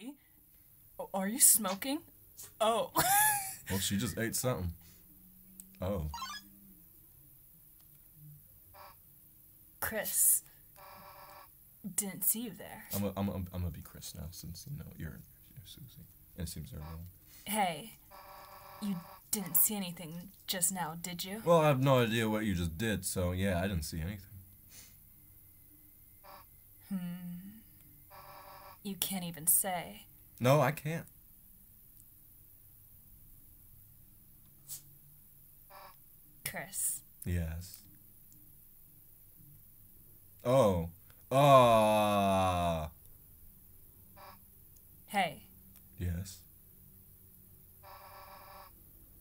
Hey, oh, are you smoking? Oh. Well, she just ate something. Oh. Kris. Didn't see you there. I'm gonna I'm, I'm, I'm gonna be Kris now since you know you're, you're Susie. And it seems they're wrong. Hey, you didn't see anything just now, did you? Well, I have no idea what you just did, so yeah, I didn't see anything. Hmm. You can't even say. No, I can't. Kris. Yes. Oh. Ah. Hey, yes.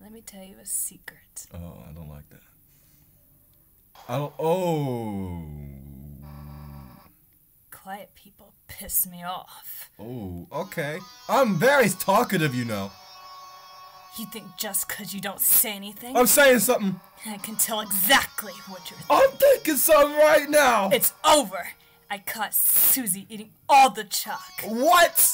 let me tell you a secret. Oh, I don't like that. I don't. Oh. Quiet people piss me off. Oh. Okay. I'm very talkative, you know. You think just 'cause you don't say anything, I'm saying something. I can tell exactly what you're I'm thinking something right now. It's over. I caught Susie eating all the chalk. What?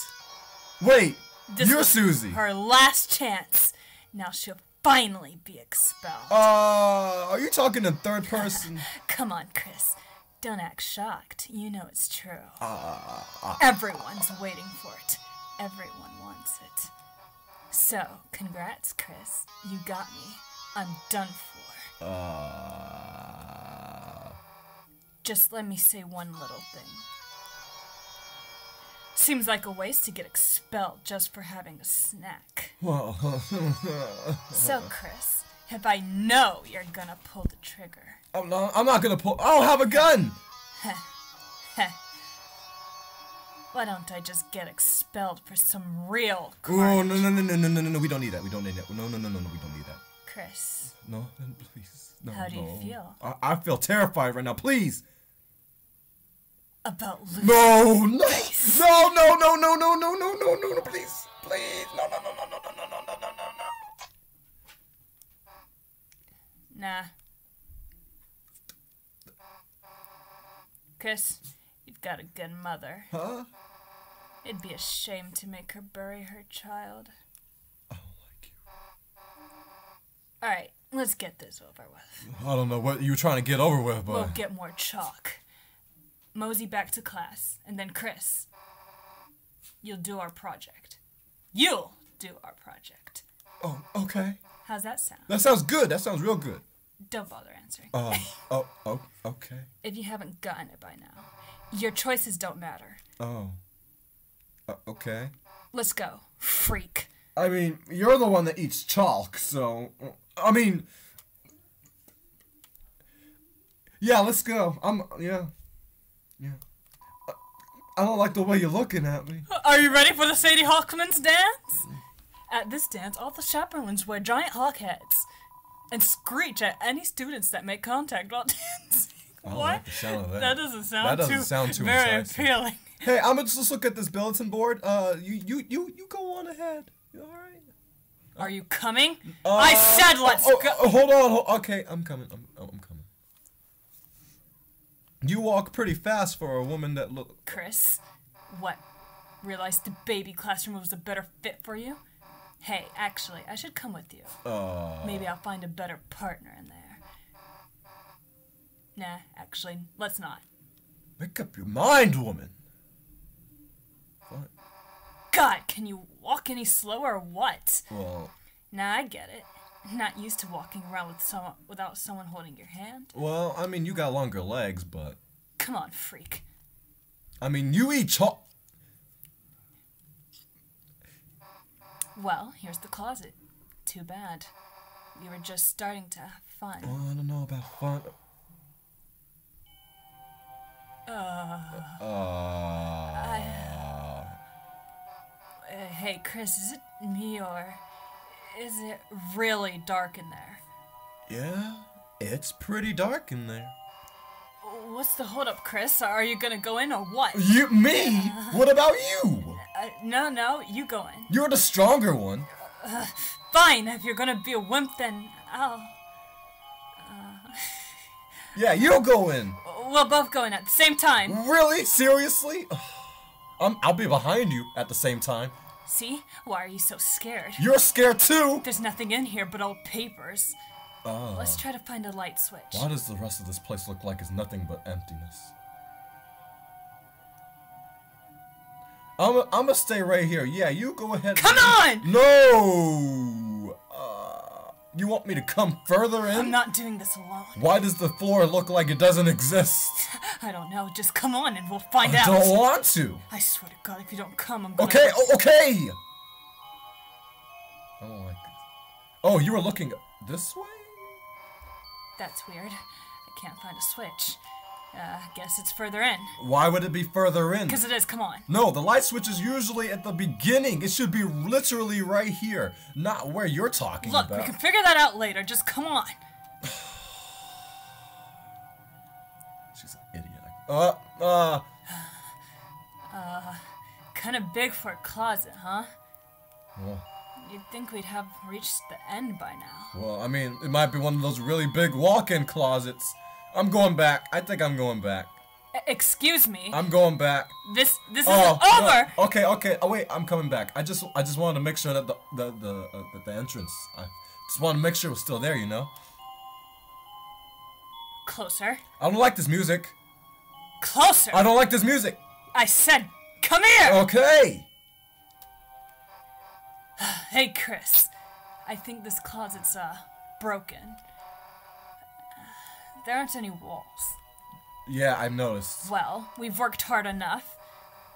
Wait. This you're Susie. Her last chance. Now she'll finally be expelled. Uh, are you talking in third person? Come on, Kris. Don't act shocked. You know it's true. Uh, Everyone's waiting for it. Everyone wants it. So, congrats, Kris. You got me. I'm done for. Uh. Just let me say one little thing. Seems like a waste to get expelled just for having a snack. Well. So, Kris, if I know you're gonna pull the trigger, I'm not. I'm not gonna pull. I don't have a gun. Why don't I just get expelled for some real Oh crime? no no no no no no no no! We don't need that. We don't need that. No no no no no! We don't need that. Kris, No, no, please. No. How do you feel? I, I feel terrified right now. Please. about Lucy. No, no, no, no, no, no, no, no, no, no, no, no, please, please, no, no, no, no, no, no, no, no, no, no, no. Nah. Kris, you've got a good mother. Huh? It'd be a shame to make her bury her child. I don't like you. Alright, let's get this over with. I don't know what you were trying to get over with, but We'll get more chalk. Mosey back to class, and then Kris. You'll do our project. You'll do our project. oh, okay. How's that sound? That sounds good. That sounds real good. Don't bother answering. Um. Oh. Oh. Okay. if you haven't gotten it by now, your choices don't matter. Oh. Uh, okay. Let's go, freak. I mean, you're the one that eats chalk, so I mean, yeah, let's go. I'm yeah, yeah. Uh, I don't like the way you're looking at me. Are you ready for the Sadie Hawkman's dance? At this dance, all the chaperones wear giant hawk heads and screech at any students that make contact while dancing. I don't what? like the sound of that. That doesn't sound That doesn't too, sound too very appealing. Hey, I'm gonna just look at this bulletin board. Uh, you you you you go on ahead. You all right? Are you coming? I said let's oh, go. oh, hold on. Hold, okay, I'm coming. I'm oh, I'm coming. You walk pretty fast for a woman that look. Kris, what? Realized the baby classroom was a better fit for you? Hey, actually, I should come with you. Uh, Maybe I'll find a better partner in there. Nah, actually, let's not. make up your mind, woman. What? God, can you walk any slower or what? Well, Nah, I get it. Not used to walking around with someone without someone holding your hand. well, I mean, you got longer legs, but Come on, freak. I mean, you eat chalk. Well, here's the closet. Too bad. We were just starting to have fun. Well, I don't know about fun. Uh. Uh, hey, Kris, is it me or is it really dark in there? Yeah, it's pretty dark in there. What's the holdup, Kris? Are you gonna go in or what? You, me? What about you? Uh, no, no, you go in. You're the stronger one. Fine, if you're gonna be a wimp, then I'll. Yeah, you go in. We'll both go in at the same time. Really? Seriously? I'm, I'll be behind you at the same time. See? Why are you so scared? You're scared too. There's nothing in here but old papers. Ah. Let's try to find a light switch. Why does the rest of this place look like it's nothing but emptiness? I'm I'm gonna stay right here. Yeah, you go ahead. Come on! No. Uh, you want me to come further in? I'm not doing this alone. Why does the floor look like it doesn't exist? I don't know. Just come on and we'll find I out. I don't want to. I swear to God, if you don't come, I'm gonna. Okay, oh, okay. I don't like this. Oh, you were looking this way? That's weird. I can't find a switch. Uh, guess it's further in. Why would it be further in? Because it is, come on. No, the light switch is usually at the beginning. It should be literally right here, not where you're talking Look, about. we can figure that out later. Just come on. She's an idiot. Uh, uh, Uh, Kind of big for a closet, huh? well, You'd think we'd have reached the end by now. well, I mean, it might be one of those really big walk-in closets. I'm going back. I think I'm going back. Excuse me. I'm going back. this this Oh, isn't over. no. okay, okay. Oh wait, I'm coming back. I just, I just wanted to make sure that the, the, the, uh, that the entrance. I just wanted to make sure it was still there. You know. Closer. I don't like this music. Closer. I don't like this music. I said, come here. Okay. Hey, Kris. I think this closet's uh broken. There aren't any walls. Yeah, I've noticed. Well, we've worked hard enough.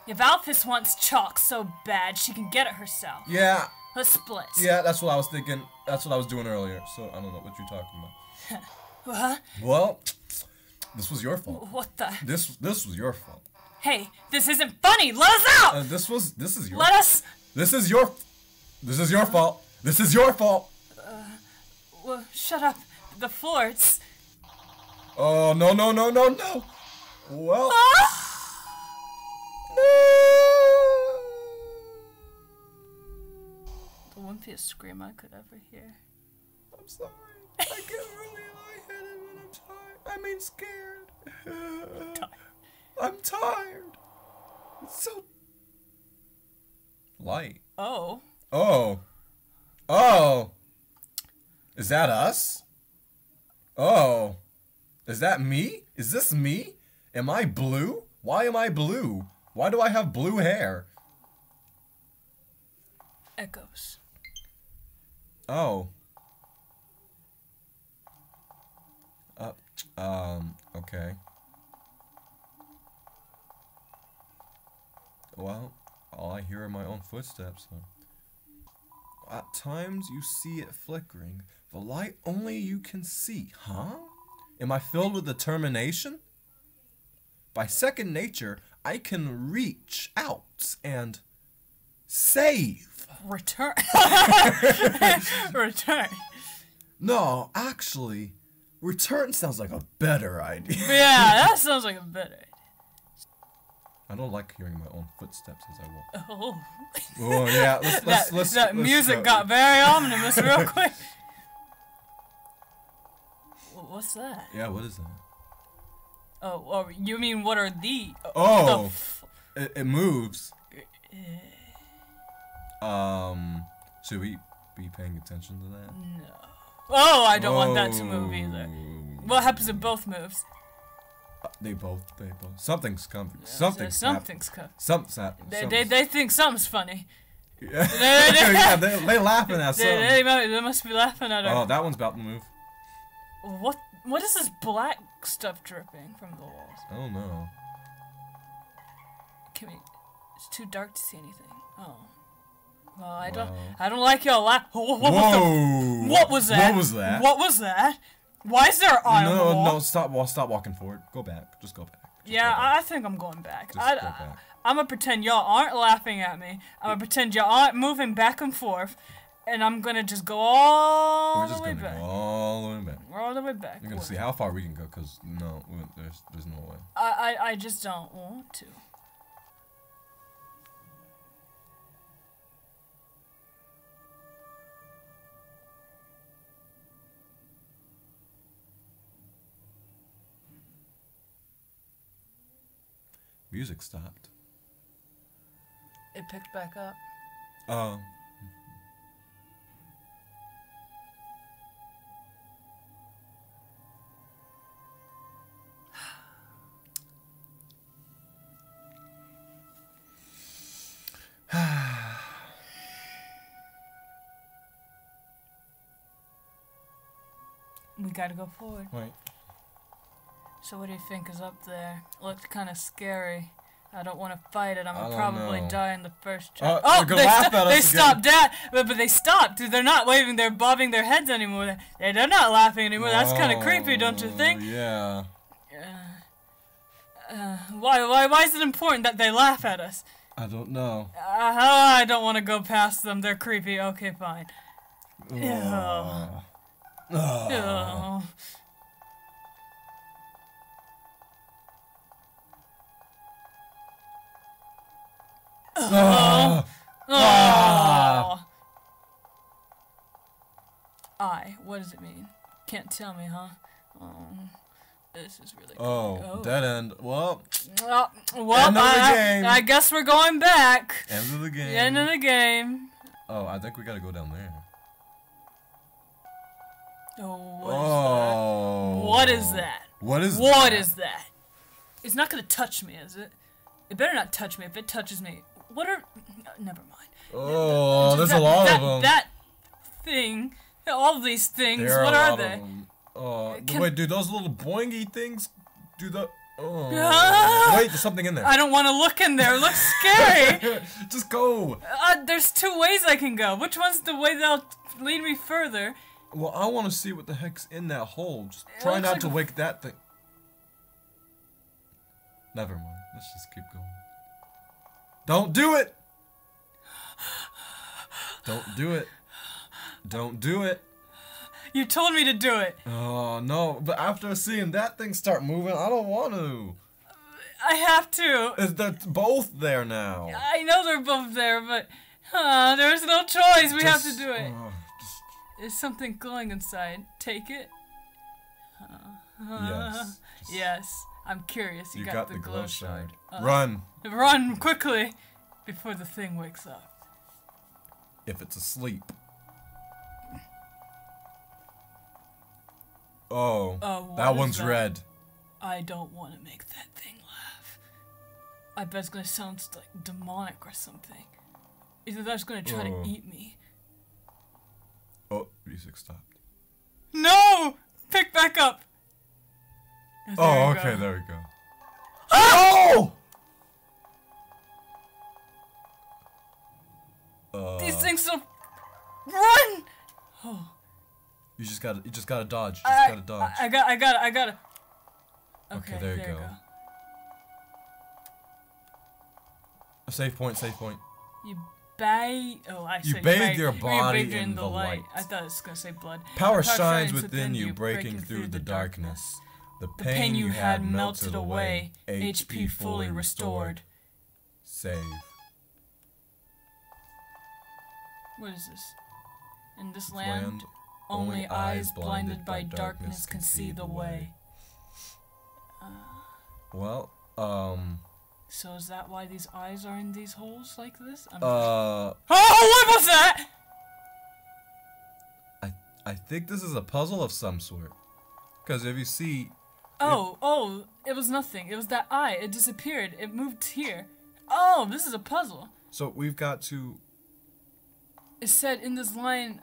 If Alphys wants chalk so bad, she can get it herself. Yeah, Let's split. yeah. That's what I was thinking. That's what I was doing earlier. So I don't know what you're talking about. What? Well, this was your fault. What the? This this was your fault. Hey, this isn't funny. Let us out. Uh, this was this is your Let us. this is your this is your fault. This is your fault. Well, shut up. The floor. It's. Oh no no no no no. Well. The wimpiest scream I could ever hear. I'm sorry. I get really lightheaded when I'm tired. I mean scared. I'm tired. It's so light. Oh. Oh. Oh. Is that us? Oh. Is that me? Is this me? Am I blue? Why am I blue? Why do I have blue hair? Echoes. Oh. Uh, um, okay. Well, all I hear are my own footsteps. So. At times you see it flickering, the light only you can see, huh? Am I filled with determination? By second nature, I can reach out and save. Return. Return. No, actually, return sounds like a better idea. Yeah, that sounds like a better. idea. I don't like hearing my own footsteps as I walk. Oh. Oh yeah, let's let's that let's. that music go. got very ominous real quick. Wh- What's that? Yeah, what is that? Oh, oh, you mean what are the? Oh. the f- It, it moves. Um, should we be paying attention to that? No. Oh, I don't want that to move either. Oh. What happens if both moves? Uh, They both, they both. Something's coming. Something's happening. something's coming. Something's happening. They, they, they think something's funny. yeah, yeah they, they laughing at They, something. they, mu- they must be laughing at her. Oh, that one's about to move. What what is this black stuff dripping from the walls? I don't know. Can we? It's too dark to see anything. Oh. Well, I don't. I don't like y'all laugh. What, what, was the- Whoa! what was that? What was that? What was that? Why is there an eye on the No, wall? no, stop! Well, stop walking forward. Go back. Just go back. Just Yeah, go back. I I think I'm going back. Just I, go back. I'm gonna pretend y'all aren't laughing at me. I'm gonna pretend y'all aren't moving back and forth, and I'm gonna just go all We're the just way gonna back. go all the way back. We're all the way back. We're gonna see how far we can go, cause no, there's there's no way. I, I I just don't want to. Music stopped. It picked back up. Um. We gotta go forward. Wait. So what do you think is up there? Looked kind of scary. I don't want to fight it. I'm gonna probably know. die in the first Oh, try. they're gonna they, sto- they stopped that, but, but they stopped. They're not waving. They're bobbing their heads anymore. They, they're not laughing anymore. That's kind of creepy, don't you Oh, think? Yeah. Uh, why, why, why is it important that they laugh at us? I don't know. Uh, I don't want to go past them. They're creepy. Okay, fine. Ugh. Ugh. Oh. Ugh. Oh. I. What does it mean? Can't tell me, huh? Oh, this is really. Oh, creepy. dead end. Well, Oh, well, End I. I guess we're going back. end of the game. The end of the game. Oh, I think we gotta go down there. Oh, what is Oh. that? What is that? What is What that? is that? It's not gonna touch me, is it? It better not touch me. If it touches me, what are? Never mind. Oh, there's that, a lot that, of them. That thing, all these things. there are what a are they? Oh, Can- wait, do those little boingy things do the? Oh. Ah! wait, there's something in there. I don't want to look in there. It looks scary. Just go. uh, there's two ways I can go. Which one's the way that'll lead me further? Well, I want to see what the heck's in that hole. Just It try not like to wake that thing. Never mind. Let's just keep going. Don't do it. Don't do it. Don't do it. You told me to do it. Oh no! But after seeing that thing start moving, I don't want to. I have to. They're both there now? I know they're both there, but uh, there's no choice. We have to do it. just- There's something glowing inside. Take it. yes. just- Yes. I'm curious. You, You got, the, glow, shard. Uh, Run Run quickly before the thing wakes up. if it's asleep. Oh, what that one's that? red. I don't want to make that thing laugh. I bet it's gonna sound like demonic or something. Either that's gonna try Oh. to eat me. Oh, music stopped. No! Pick back up! There Oh, okay, go. there we go. Oh! Uh, These things so. Run! Oh. you just gotta, you just gotta dodge. You just I, gotta dodge. I, I got, I got, I got to Okay, there you go. go. A safe point, safe point. You bathe. Oh, I You bathe bathe- your you body bathe in the light. I thought it was gonna say blood. Power Power shines within you, breaking through the darkness. The The pain you had melted away. HP fully restored. Save. What is this? In this land, Land, only eyes blinded by darkness can see the way. Well, um, So is that why these eyes are in these holes like this? I'm uh, oh, what was that? I I think this is a puzzle of some sort. Because if you see, Oh, oh, it was nothing. It was that eye. It disappeared. It moved here. Oh, this is a puzzle. so we've got to. It said in this line.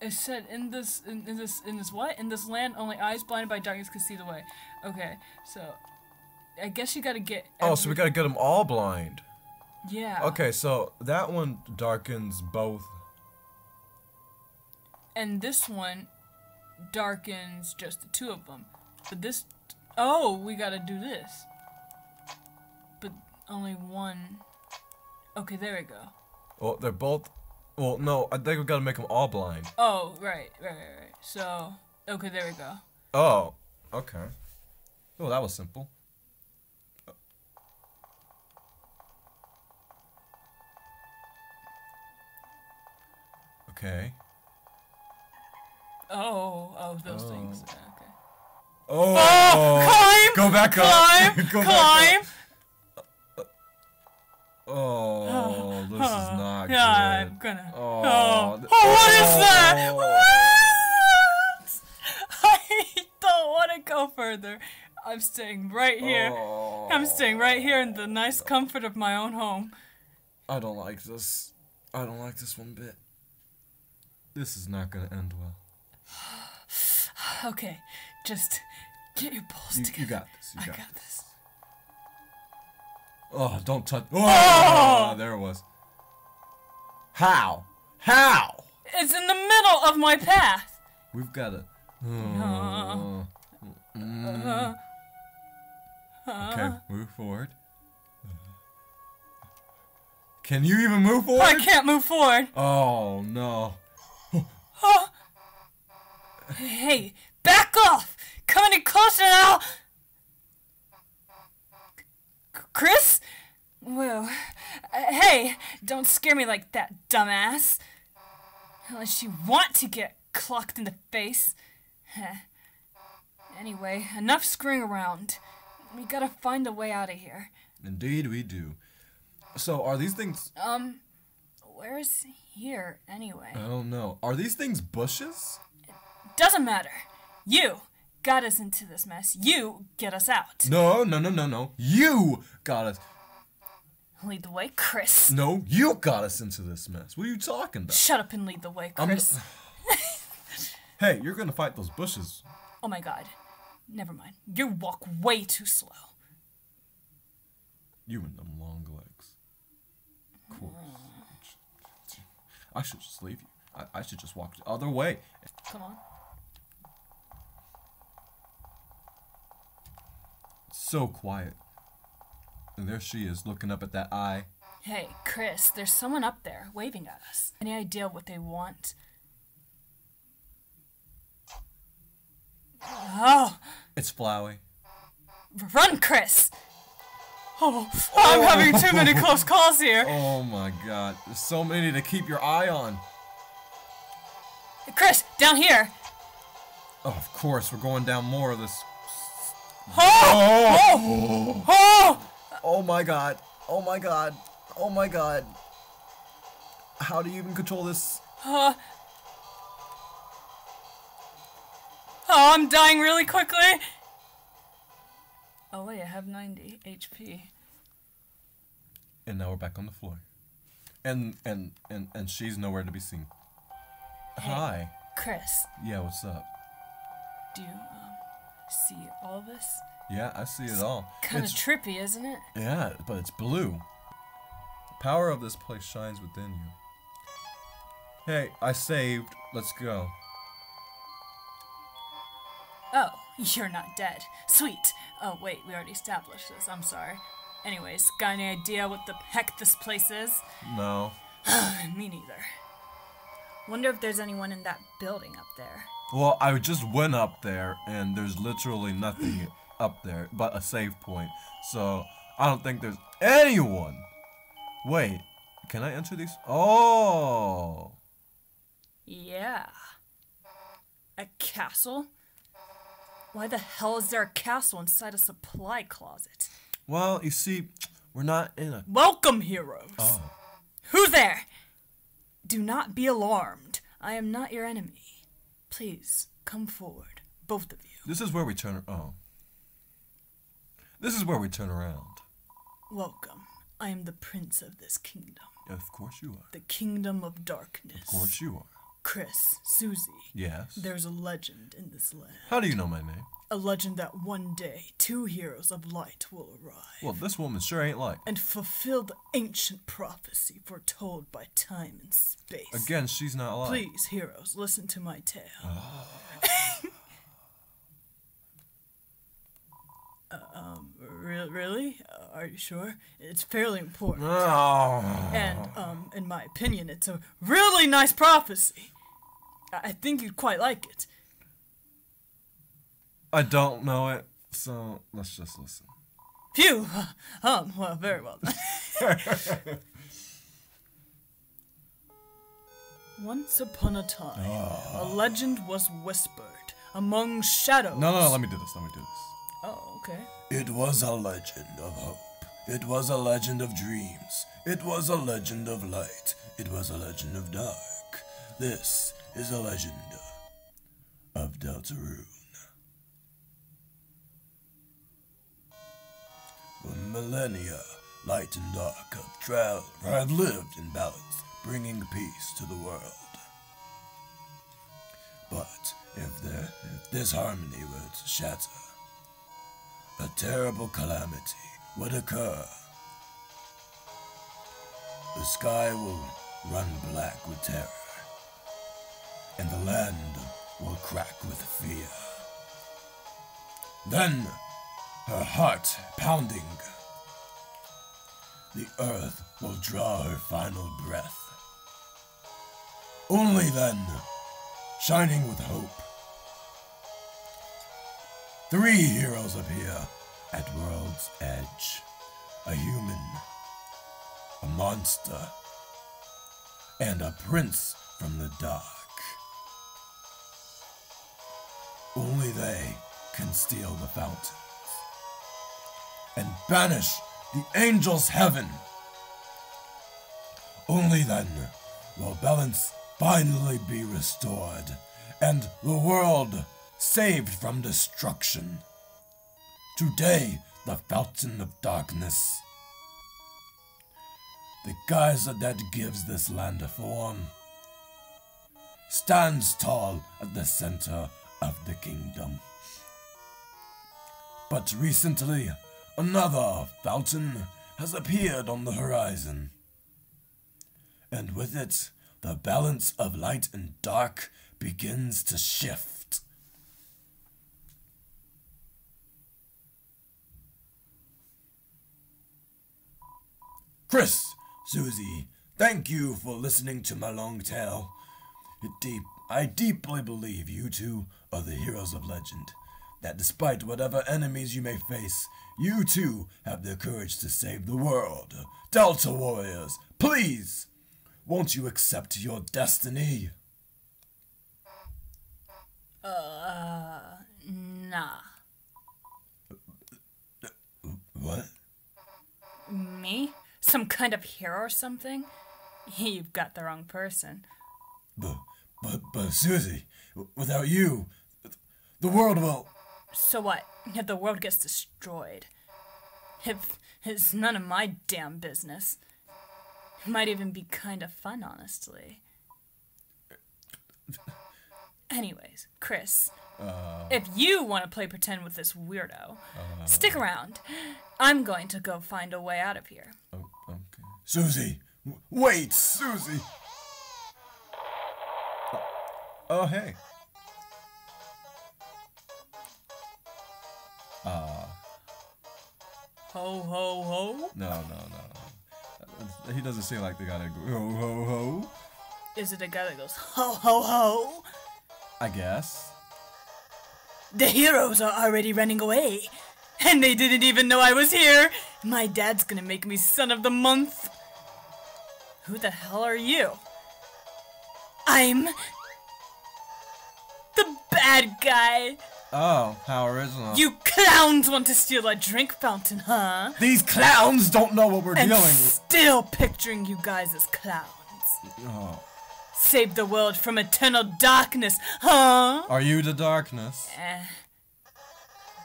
It said in this in, in this in this what in this land only eyes blinded by darkness can see the way. Okay, so I guess you gotta get. Oh, so we gotta get them all blind. Yeah. Okay, so that one darkens both. And this one darkens just the two of them. But this. Oh, we gotta do this. But only one. Okay, there we go. Well, they're both. Well, no, I think we gotta make them all blind. Oh, right, right, right, right. So, okay, there we go. Oh, okay. Oh, that was simple. Okay. Oh, oh, those Oh. things. Yeah, okay. Oh, Oh, climb! Go back up. Climb! Go climb! Oh, oh, This is oh, not yeah, I'm gonna. Oh, Oh, oh, what is that? Oh. What? I don't want to go further. I'm staying right here. Oh. I'm staying right here in the nice comfort of my own home. I don't like this. I don't like this one bit. This is not gonna end well. Okay, just get your balls You, together. you got this. You I got, got this. Oh, don't touch. Oh, there it was. How? How? It's in the middle of my path. We've got to. Uh, Mm. Okay, move forward. Can you even move forward? I can't move forward. Oh no. Hey, back off! Come any closer now! C- Kris? Whoa. Uh, hey, don't scare me like that, dumbass. Unless you want to get clocked in the face. Anyway, enough screwing around. We gotta find a way out of here. Indeed, we do. So, are these things? Um, where's here, anyway? I don't know. Are these things bushes? Doesn't matter. You got us into this mess. You get us out. No, no, no, no, no. You got us. Lead the way, Kris. No, you got us into this mess. What are you talking about? Shut up and lead the way, Kris. Hey, you're gonna fight those bushes. Oh my god. Never mind. You walk way too slow. You and them long legs. Cool. I should just leave you. I, I should just walk the other way. Come on. So quiet. And there she is, looking up at that eye. Hey, Kris, there's someone up there waving at us. Any idea what they want? Oh, It's Flowey. run, Kris! Oh, I'm having too many close calls here. Oh my god. There's so many to keep your eye on. Kris, down here. Oh, of course, we're going down more of this. Oh! Oh! Oh! Oh my god. Oh my god. Oh my god. How do you even control this? Uh, oh, I'm dying really quickly. Oh wait, I have 90 HP. And now we're back on the floor. And and and and she's nowhere to be seen. Hi. Kris, Yeah, what's up? do you um, see all this? Yeah, I see it all. Kind of trippy, isn't it? Yeah, but it's blue. The power of this place shines within you. Hey, I saved. Let's go. Oh, you're not dead. Sweet. Oh wait, we already established this. I'm sorry. Anyways, got any idea what the heck this place is? No. Me neither. Wonder if there's anyone in that building up there. Well, I just went up there, and there's literally nothing up there but a save point. So I don't think there's anyone. Wait, can I enter these? Oh, Yeah. A castle? Why the hell is there a castle inside a supply closet? well, you see, we're not in a. Welcome, heroes! Oh, Who there? Do not be alarmed. I am not your enemy. Please, come forward, both of you. this is where we turn. Oh, this is where we turn around. Welcome. I am the prince of this kingdom. Of course you are. The kingdom of darkness. Of course you are. Kris, Susie, Yes. there's a legend in this land. How do you know my name? A legend that one day two heroes of light will arrive Well, this woman sure ain't light. and fulfill the ancient prophecy foretold by time and space. Again, she's not like. Please, heroes, listen to my tale. Uh, um, re- really? Uh, are you sure? It's fairly important. Oh. And, um, in my opinion, it's a really nice prophecy. I think you'd quite like it. I don't know it, so let's just listen. Phew! Um, well, very well. Once upon a time, a legend was whispered among shadows. No, no, no, let me do this. Let me do this. Oh, okay. It was a legend of hope. It was a legend of dreams. It was a legend of light. It was a legend of dark. This is a legend of Deltarune. For millennia, light and dark have traveled, have lived in balance, bringing peace to the world. But if, there, if this harmony were to shatter, a terrible calamity would occur. The sky will run black with terror, and the land will crack with fear. Then, her heart pounding, the earth will draw her final breath. Only then, shining with hope, three heroes appear at World's Edge a human, a monster, and a prince from the dark. Only they can steal the fountains and banish the angels' heaven. Only then will balance finally be restored and the world saved from destruction. Today, the fountain of darkness, the geyser that gives this land a form, stands tall at the center of the kingdom. But recently, another fountain has appeared on the horizon. And with it, the balance of light and dark begins to shift. Kris, Susie, thank you for listening to my long tale. Deep, I deeply believe you two are the heroes of legend. That despite whatever enemies you may face, you too have the courage to save the world. Delta Warriors, please, won't you accept your destiny? Uh, nah. What? Me? Some kind of hero or something? You've got the wrong person. But, but, but Susie, without you, the world will. So what? If the world gets destroyed? If it's none of my damn business. It might even be kind of fun, honestly. Anyways, Kris, uh. if you want to play pretend with this weirdo, uh. stick around. I'm going to go find a way out of here. Oh, okay. Susie, wait, Susie. Oh, oh hey. Ho ho ho. No, no, no. He doesn't seem like the guy that go ho ho ho. Is it a guy that goes ho ho ho? I guess. The heroes are already running away. And they didn't even know I was here. My dad's gonna make me son of the month. Who the hell are you? I'm the bad guy. Oh, how original. You clowns want to steal a drink fountain, huh? These clowns don't know what we're And dealing with. still picturing you guys as clowns. Oh. Save the world from eternal darkness, huh? Are you the darkness? Eh.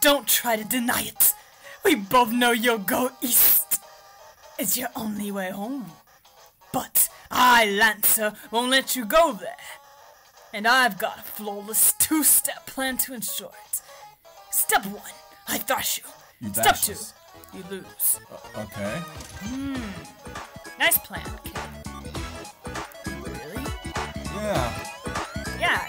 Don't try to deny it. We both know you'll go east. It's your only way home. But I, Lancer, won't let you go there. And I've got a flawless two-step plan to ensure it. Step one, I thrash you. You Step two, us. you lose. Okay. Hmm. Nice plan, kid. Really? Yeah. Yeah,